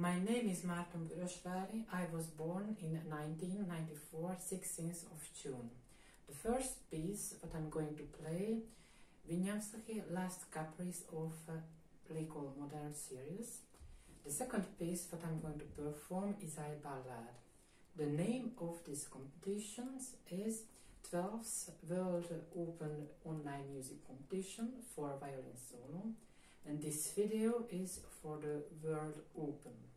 My name is Marton Vorosvary. I was born in 1994, 16th of June. The first piece that I'm going to play, Wieniawski Last Caprice of uh, L'école moderne series. The second piece that I'm going to perform is a ballad. The name of this competition is 12th World Open Online Music Competition for Violin Solo and this video is for the World Open.